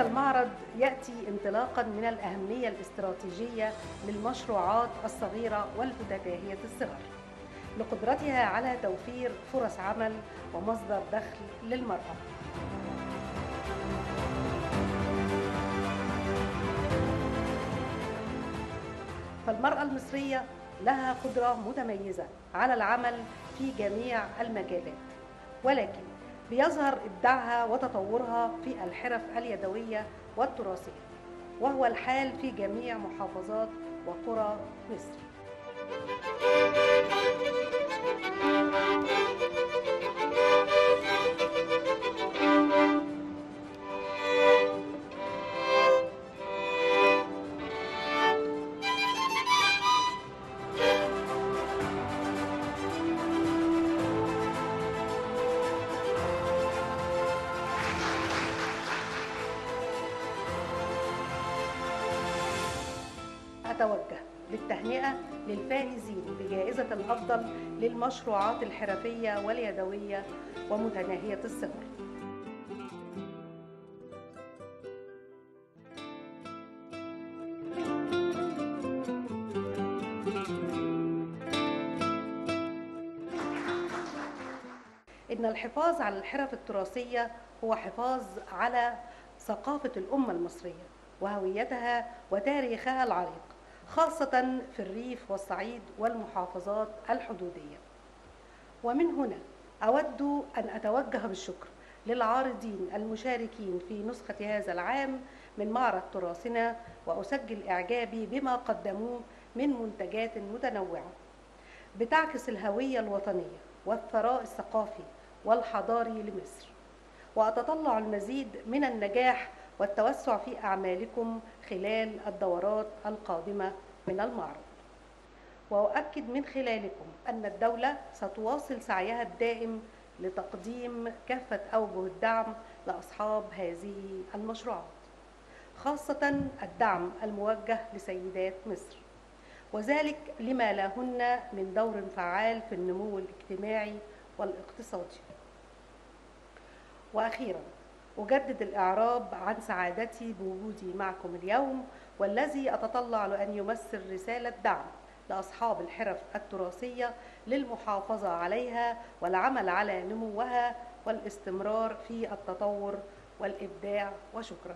هذا المعرض يأتي انطلاقا من الأهمية الاستراتيجية للمشروعات الصغيرة والمتناهية الصغر لقدرتها على توفير فرص عمل ومصدر دخل للمرأة. فالمرأة المصرية لها قدرة متميزة على العمل في جميع المجالات ولكن بيظهر إبداعها وتطورها في الحرف اليدوية والتراثية وهو الحال في جميع محافظات وقرى مصر. أتوجه بالتهنئة للفائزين بجائزة الأفضل للمشروعات الحرفية واليدوية ومتناهية الصغر إن الحفاظ على الحرف التراثية هو حفاظ على ثقافة الأمة المصرية وهويتها وتاريخها العريق. خاصة في الريف والصعيد والمحافظات الحدودية. ومن هنا أود أن أتوجه بالشكر للعارضين المشاركين في نسخة هذا العام من معرض تراثنا وأسجل إعجابي بما قدموه من منتجات متنوعة. بتعكس الهوية الوطنية والثراء الثقافي والحضاري لمصر. وأتطلع المزيد من النجاح والتوسع في أعمالكم خلال الدورات القادمة من المعرض. وأؤكد من خلالكم أن الدولة ستواصل سعيها الدائم لتقديم كافة أوجه الدعم لأصحاب هذه المشروعات خاصة الدعم الموجه لسيدات مصر. وذلك لما لهن من دور فعال في النمو الاجتماعي والاقتصادي. وأخيراً أجدد الإعراب عن سعادتي بوجودي معكم اليوم والذي أتطلع لأن يمثل رسالة دعم لأصحاب الحرف التراثية للمحافظة عليها والعمل على نموها والاستمرار في التطور والإبداع. وشكراً.